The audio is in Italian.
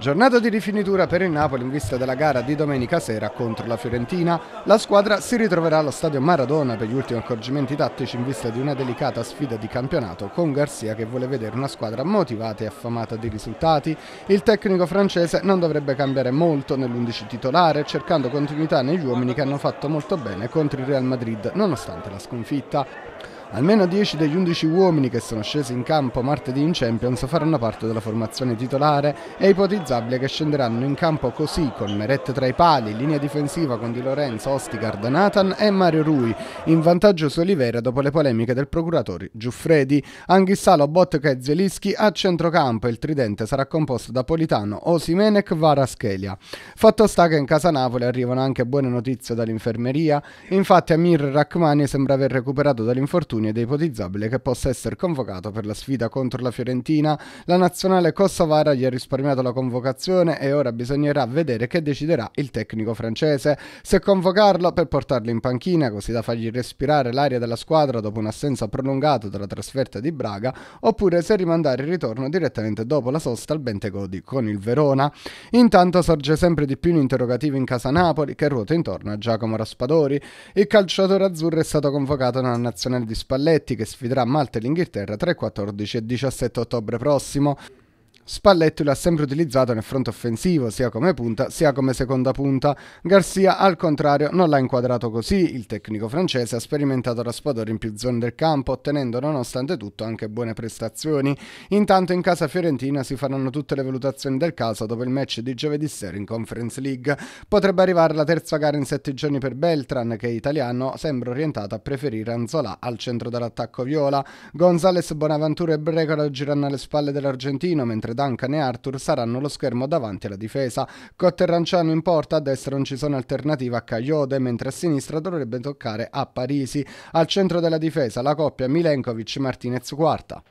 Giornata di rifinitura per il Napoli in vista della gara di domenica sera contro la Fiorentina. La squadra si ritroverà allo stadio Maradona per gli ultimi accorgimenti tattici in vista di una delicata sfida di campionato con Garcia che vuole vedere una squadra motivata e affamata di risultati. Il tecnico francese non dovrebbe cambiare molto nell'11 titolare, cercando continuità negli uomini che hanno fatto molto bene contro il Real Madrid nonostante la sconfitta. Almeno 10 degli 11 uomini che sono scesi in campo martedì in Champions faranno parte della formazione titolare. È ipotizzabile che scenderanno in campo così, con Meret tra i pali, linea difensiva con Di Lorenzo, Ostigard, Nathan e Mario Rui, in vantaggio su Olivera dopo le polemiche del procuratore Giuffredi. Anghissalo, Botka e Zelischi a centrocampo il tridente sarà composto da Politano, Osimenec, Varaschelia. Fatto sta che in casa Napoli arrivano anche buone notizie dall'infermeria, infatti Amir Rachmani sembra aver recuperato dall'infortunio infortunio ed è ipotizzabile che possa essere convocato per la sfida contro la Fiorentina. La nazionale kosovara gli ha risparmiato la convocazione e ora bisognerà vedere che deciderà il tecnico francese. Se convocarlo per portarlo in panchina così da fargli respirare l'aria della squadra dopo un'assenza prolungata dalla trasferta di Braga oppure se rimandare il ritorno direttamente dopo la sosta al Bentegodi con il Verona. Intanto sorge sempre di più un interrogativo in casa Napoli che ruota intorno a Giacomo Raspadori. Il calciatore azzurro è stato convocato nella nazionale di Spalletti che sfiderà Malta e l'Inghilterra tra il 14 e il 17 ottobre prossimo. Spalletti lo ha sempre utilizzato nel fronte offensivo, sia come punta sia come seconda punta. Garcia, al contrario, non l'ha inquadrato così. Il tecnico francese ha sperimentato Raspadori in più zone del campo, ottenendo nonostante tutto anche buone prestazioni. Intanto in casa fiorentina si faranno tutte le valutazioni del caso dopo il match di giovedì sera in Conference League. Potrebbe arrivare la terza gara in sette giorni per Beltran, che italiano sembra orientato a preferire Anzola al centro dell'attacco viola. Gonzales, Bonaventura e Brecalo girano alle spalle dell'argentino, mentre Duncan e Arthur saranno lo schermo davanti alla difesa. Cotterranciano in porta, a destra non ci sono alternative a Cagliode, mentre a sinistra dovrebbe toccare a Parisi. Al centro della difesa la coppia Milenkovic-Martinez quarta.